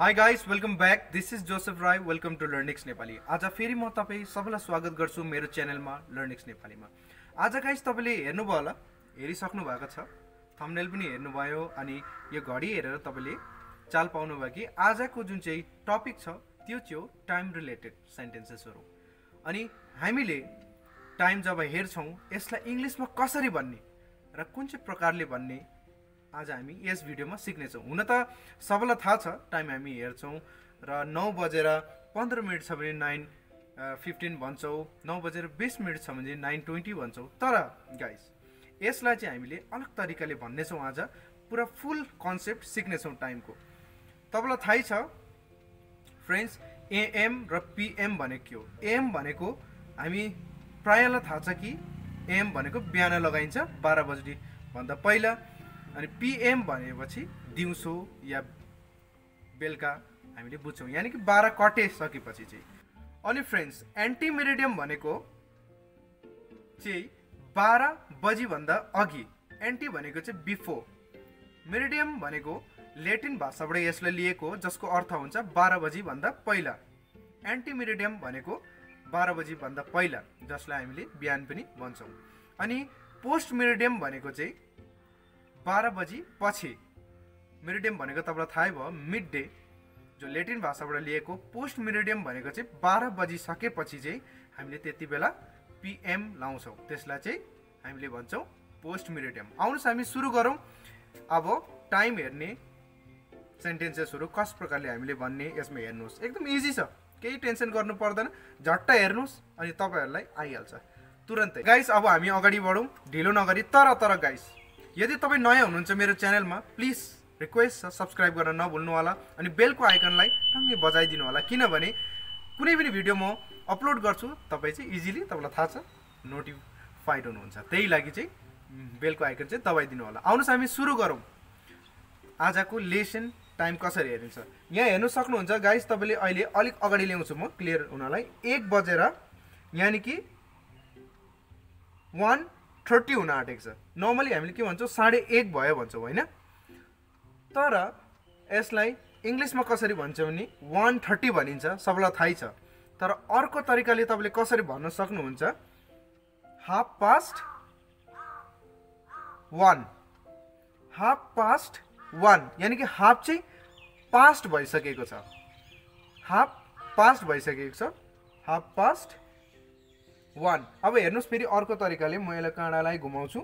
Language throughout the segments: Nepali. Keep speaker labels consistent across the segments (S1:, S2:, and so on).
S1: Hi guys welcome back this is Joseph Rai welcome to Learnix Nepali आज फेरि म तपाईँ सबैलाई स्वागत गर्छु मेरो च्यानलमा लर्निक्स नेपालीमा आज गाइस तपाईँले हेर्नुभयो होला हेरिसक्नु भएको छ। थम्नेल पनि हेर्नुभयो अनि यो घडी हेरेर तपाईँले चाल पाउनुभयो कि आजको जुन चाहिँ टपिक छ त्यो चाहिँ हो टाइम रिलेटेड सेन्टेन्सेसहरू अनि हामीले टाइम जब हेर्छौँ यसलाई इङ्ग्लिसमा कसरी भन्ने र कुन चाहिँ प्रकारले भन्ने आज हामी यस भिडियोमा सिक्नेछौँ। हुन त सबैलाई थाहा छ टाइम हामी हेर्छौँ र नौ बजेर पन्ध्र मिनट छ भने नाइन फिफ्टिन भन्छौँ नौ बजेर बिस मिनट छ भने नाइन ट्वेन्टी भन्छौँ। तर गाइस यसलाई चाहिँ हामीले अलग तरिकाले भन्नेछौँ आज। पुरा फुल कन्सेप्ट सिक्नेछौँ टाइमको। तपाईँलाई थाहै छ फ्रेन्ड्स एएम र पिएम भनेको के हो एएम भनेको हामी प्रायःलाई थाहा छ कि एएम भनेको बिहान लगाइन्छ बाह्र बजीभन्दा पहिला अनि पिएम भनेपछि दिउँसो या बेलुका हामीले बुझ्छौँ। यानि कि बाह्र कटिसकेपछि चाहिँ। अनि फ्रेन्ड्स एन्टी मेरिडियम भनेको चाहिँ बाह्र बजीभन्दा अघि। एन्टी भनेको चाहिँ बिफोर। मेरिडियम भनेको लेटिन भाषाबाट यसलाई लिएको जसको अर्थ हुन्छ बाह्र बजीभन्दा पहिला। एन्टी मेरिडियम भनेको बाह्र बजीभन्दा पहिला जसलाई हामीले बिहान पनि भन्छौँ। अनि पोस्ट मेरिडियम भनेको चाहिँ बाह्र बजी पछि। मेरिडियम भनेको तपाईँलाई थाहै भयो मिड डे जो लेटिन भाषाबाट लिएको पोस्ट मेरिडियम भनेको चाहिँ बाह्र बजी सकेपछि चाहिँ हामीले त्यति बेला पिएम लाउँछौँ। त्यसलाई चाहिँ हामीले भन्छौँ पोस्ट मेरिडियम। आउनुहोस् हामी सुरु गरौँ। अब टाइम हेर्ने सेन्टेन्सेसहरू कस प्रकारले हामीले भन्ने यसमा हेर्नुहोस्। एकदम इजी छ। केही टेन्सन गर्नु पर्दैन। झट्ट हेर्नुहोस् अनि तपाईँहरूलाई आइहाल्छ। तुरन्तै। गाइस अब हामी अगाडि बढौँ। ढिलो नगरी तर तर गाइस यदि तपाईँ नयाँ हुनुहुन्छ मेरो च्यानलमा प्लिज रिक्वेस्ट छ सब्सक्राइब गर्न नभुल्नु होला अनि बेलको आइकनलाई टङ्गे बजाइदिनु होला। किनभने कुनै पनि भिडियो म अपलोड गर्छु तपाईँ चाहिँ इजिली तपाईँलाई थाहा छ नोटिफाइड हुनुहुन्छ। त्यही लागि चाहिँ बेलको आइकन चाहिँ दबाइदिनु होला। आउनुहोस् हामी सुरु गरौँ। आजको लेसन टाइम कसरी हेरिन्छ? यहाँ हेर्नु सक्नुहुन्छ गाइस तपाईँले अहिले अलिक अगाडि ल्याउँछु म क्लियर हुनलाई। एक बजेर यानि कि वान थर्टी हुन आँटेको छ। नर्मली हामीले के भन्छौँ साढे एक भयो भन्छौँ होइन? तर यसलाई इङ्ग्लिसमा कसरी भन्छौँ भने वान थर्टी भनिन्छ सबैलाई थाहै छ। तर अर्को तरिकाले तपाईँले कसरी भन्न सक्नुहुन्छ half past one half past one यानि कि हाफ चाहिँ पास्ट भइसकेको छ। हाफ पास्ट भइसकेको छ। हाफ पास्ट वान अब हेर्नुहोस् फेरि अर्को तरिकाले म यसलाई काँडालाई घुमाउँछु।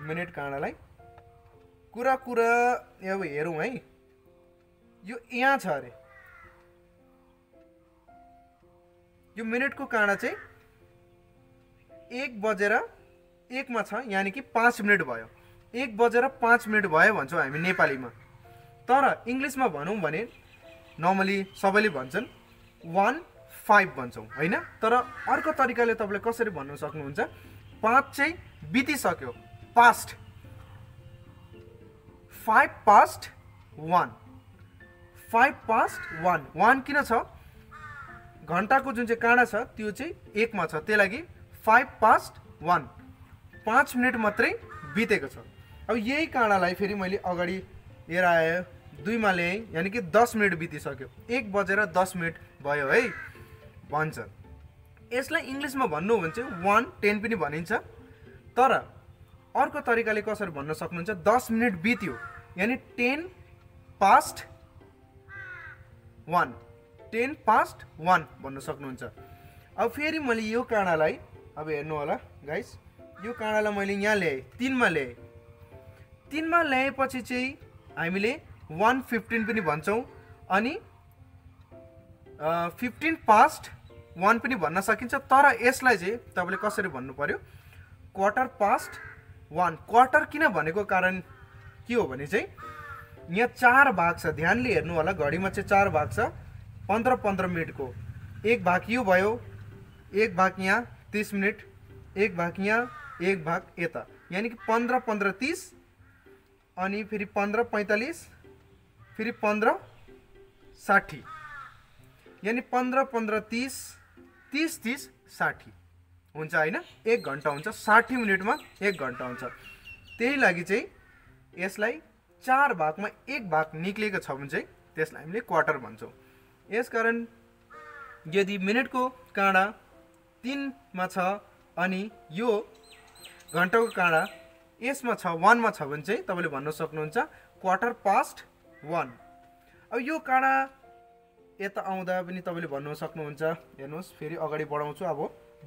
S1: मिनट काँडालाई। कुरा कुरा अब हेरौँ है। यो यहाँ छ अरे। यो मिनटको काँडा चाहिँ एक बजेर एकमा छ यानि कि पाँच मिनट भयो। एक बजेर पाँच मिनट भयो भन्छौँ हामी नेपालीमा। तर इङ्ग्लिसमा भनौँ भने नर्मली सबैले भन्छन् वान फाइभ भन्छौँ होइन? तर अर्को तरिकाले तपाईँले कसरी भन्न सक्नुहुन्छ? पाँच चाहिँ बितिसक्यो। Past five past one five past one one किन छ? घन्टाको जुन चाहिँ काँडा छ त्यो चाहिँ एकमा छ। त्यही लागि फाइभ पास्ट वान पाँच मिनट मात्रै बितेको छ। अब यही काँडालाई फेरि मैले अगाडि लिएर आएँ दुईमा ल्याएँ यानि कि दस मिनट बितिसक्यो। एक बजेर दस मिनट भयो है। भन्छ। यसलाई इङ्ग्लिसमा भन्नु हो भने चाहिँ वान टेन पनि भनिन्छ। तर अर्को तरिकाले कसरी भन्न सक्नुहुन्छ दस मिनट बित्यो। यानि ten past one ten past one भन्न सक्नुहुन्छ। अब फेरि मैले यो काँडालाई अब हेर्नु होला गाइस यो काँडालाई मैले यहाँ ल्याएँ तिनमा ल्याएँ। तिनमा ल्याएपछि चाहिँ हामीले वान फिफ्टिन पनि भन्छौँ। अनि फिफ्टिन पास्ट वान पनि भन्न सकिन्छ तर यसलाई चाहिँ तपाईँले कसरी भन्नु पर्यो क्वार्टर पास्ट वान क्वार्टर किन भनेको कारण के हो भने चाहिँ यहाँ चार भाग छ। ध्यानले हेर्नु होला घडीमा चाहिँ चार भाग छ। पन्ध्र पन्ध्र मिनटको। एक भाग यो भयो एक भाग यहाँ तिस मिनट। एक भाग यहाँ एक भाग यता। यानि कि पन्ध्र पन्ध्र तिस अनि फेरि पन्ध्र पैँतालिस फेरि पन्ध्र साठी। यानि पन्ध्र पन्ध्र तिस तिस तिस साठी। हुन्छ होइन? एक घन्टा हुन्छ। साठी मिनटमा एक घन्टा हुन्छ। त्यही लागि चाहिँ यसलाई चार भागमा एक भाग निक्लिएको छ भने चाहिँ त्यसलाई हामीले क्वार्टर भन्छौँ। यसकारण यदि मिनटको काँडा तिनमा छ अनि यो घन्टाको काँडा यसमा छ वानमा छ भने चाहिँ तपाईँले भन्न सक्नुहुन्छ क्वार्टर पास्ट वान। अब यो काँडा यता आउँदा पनि तपाईँले भन्नु सक्नुहुन्छ। हेर्नुहोस् फेरि अगाडि बढाउँछु। अब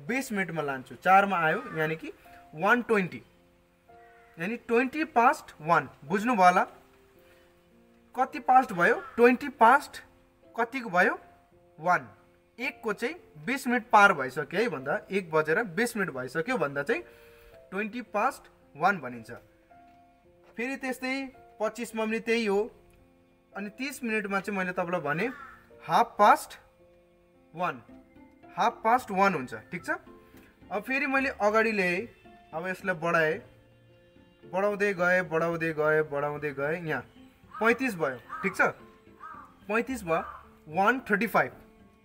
S1: बिस मिनटमा लान्छु। चारमा आयो यानि कि वान ट्वेन्टी यानि ट्वेन्टी पास्ट वान बुझ्नुभयो होला? कति पास्ट भयो? ट्वेन्टी पास्ट कतिको भयो? वान एकको चाहिँ बिस मिनट पार भइसक्यो है भन्दा एक बजेर बिस मिनट भइसक्यो भन्दा चाहिँ ट्वेन्टी पास्ट वान भनिन्छ। फेरि त्यस्तै पच्चिसमा पनि त्यही हो। अनि तिस मिनटमा चाहिँ मैले तपाईँलाई भने half past one half past one हुन्छ ठिक छ? अब फेरि मैले अगाडि ल्याएँ अब यसलाई बढाएँ। बढाउँदै गएँ बढाउँदै गएँ बढाउँदै गएँ यहाँ। पैँतिस भयो ठिक छ? पैँतिस भयो वान थर्टी फाइभ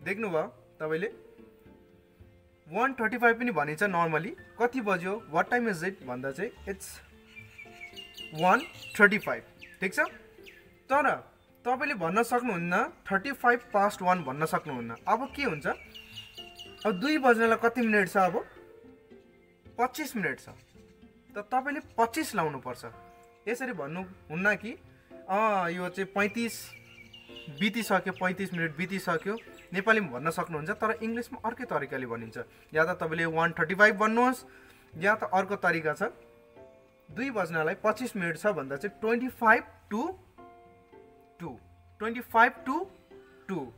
S1: देख्नुभयो तपाईँले? वान थर्टी फाइभ पनि भनिन्छ नर्मली कति बज्यो? वाट टाइम इज इट भन्दा चाहिँ इट्स वान थर्टी फाइभ ठिक छ? तर तपाईँले भन्न सक्नुहुन्न थर्टी फाइभ पास्ट वान भन्न सक्नुहुन्न। अब के हुन्छ? अब दुई बज्नलाई कति मिनट छ अब? पच्चिस मिनट छ। त तपाईँले पच्चिस लाउनुपर्छ। यसरी भन्नुहुन्न कि अँ यो चाहिँ पैँतिस बितिसक्यो पैँतिस मिनट बितिसक्यो। नेपालीमा भन्न सक्नुहुन्छ तर इङ्ग्लिसमा अर्कै तरिकाले भनिन्छ। या त तपाईँले वान थर्टी फाइभ भन्नुहोस् या त अर्को तरिका छ। दुई बज्नलाई पच्चिस मिनट छ भन्दा चाहिँ twenty five to two twenty five to two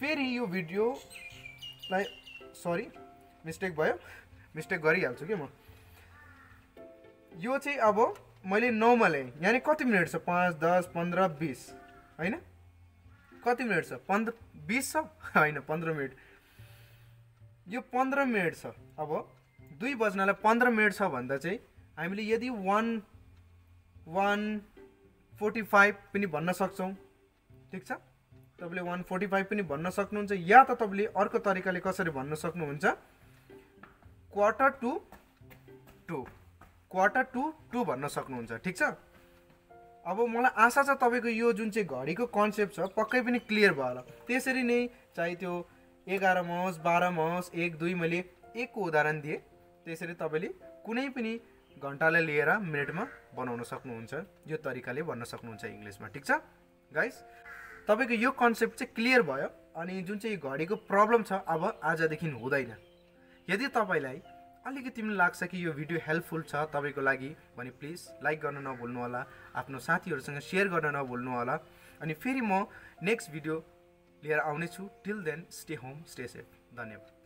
S1: फेरि यो भिडियोलाई सरी मिस्टेक भयो। मिस्टेक गरिहाल्छु कि म? यो चाहिँ अब मैले नौमा ल्याएँ। यानि कति मिनट छ? पाँच दस पन्ध्र बिस। होइन? कति मिनट छ? पन्ध्र बिस छ? होइन पन्ध्र मिनट। यो पन्ध्र मिनट छ। अब दुई बज्नलाई पन्ध्र मिनट छ भन्दा चाहिँ हामीले यदि वान वान फोर्टी फाइभ पनि भन्न सक्छौँ। ठिक छ? तपाईँले वान फोर्टी फाइभ पनि भन्न सक्नुहुन्छ। या त तपाईँले अर्को तरिकाले कसरी भन्न सक्नुहुन्छ? Quarter to two. Quarter to two भन्न सक्नुहुन्छ। ठिक छ? अब मलाई आशा छ तपाईँको यो जुन चाहिँ घडीको कन्सेप्ट छ पक्कै पनि क्लियर भयो होला। त्यसरी नै चाहे त्यो एघारमा होस् बाह्रमा होस् एक दुई मैले एकको उदाहरण दिएँ। त्यसरी तपाईँले कुनै पनि घन्टालाई लिएर मिनटमा बनाउन सक्नुहुन्छ। यो तरिकाले भन्न सक्नुहुन्छ इङ्ग्लिसमा। ठिक छ? गाइस तपाईँको यो कन्सेप्ट चाहिँ क्लियर भयो अनि जुन चाहिँ घडीको प्रब्लम छ अब आजदेखि हुँदैन। यदि तपाईँलाई अलिकति पनि लाग्छ कि यो भिडियो हेल्पफुल छ तपाईँको लागि भने प्लिज लाइक गर्न नभुल्नु होला आफ्नो साथीहरूसँग सेयर गर्न नभुल्नु होला अनि फेरि म नेक्स्ट भिडियो लिएर आउनेछु। Till then stay home stay safe धन्यवाद।